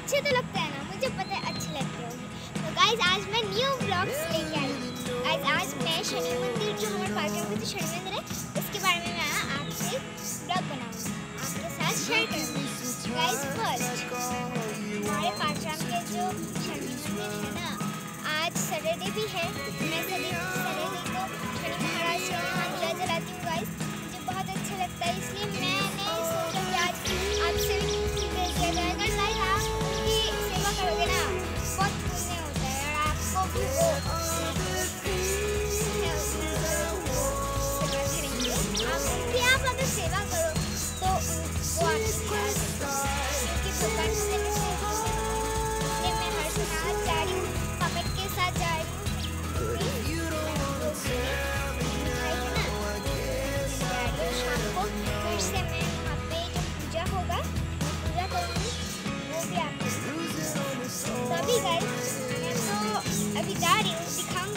अच्छे तो लगता है ना मुझे अच्छे लगते होंगे तो आज मैं न्यू ब्लॉग्स लेके आई गाइज़ आज मैं शनि मंदिर जो हमारे पार्क में शनि मंदिर तो भी है। मैं सभी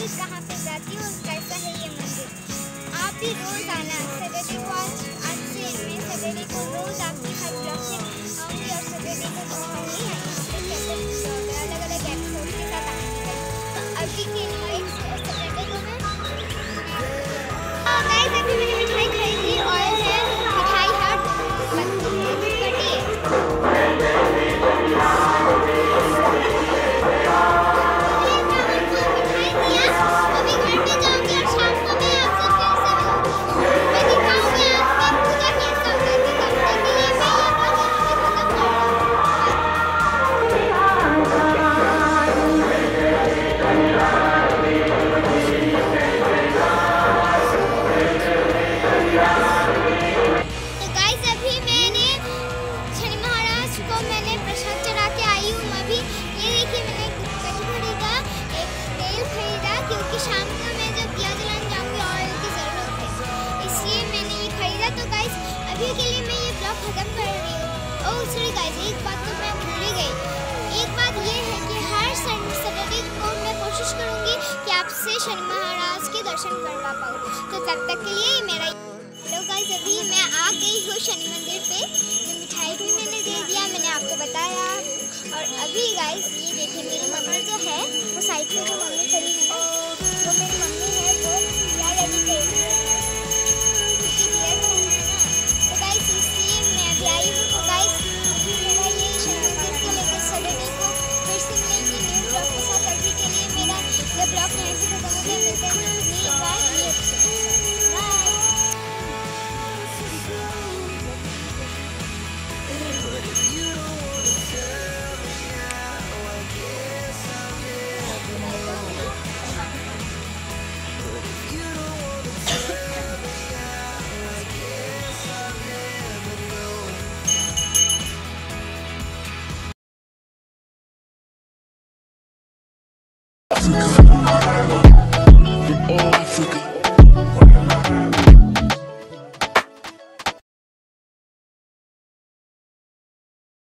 नदी कहाँ से जाती है और कैसा है ये मंदिर? आप भी रोज आना अभी के लिए मैं ये ब्लॉग खत्म कर रही हूँ। ओह सॉरी गाइस एक बात तो मैं भूल ही गई। एक बात ये है कि हर सैटरडे को मैं कोशिश करूँगी कि आपसे शनि महाराज के दर्शन करवा पाऊँ। तो तब तक के लिए मेरा हेलो गाइस अभी मैं आ गई हूँ शनि मंदिर पे। तो मिठाई भी मैंने दे दिया, मैंने आपको बताया। और अभी गाइस ये देखिए, मेरी मम्मी जो है, वो साइड में जो मम्मी खड़ी है वो मेरी मम्मी है। ब्लॉग में ऐसे खत्म होते हैं। मिलते हैं। Africa.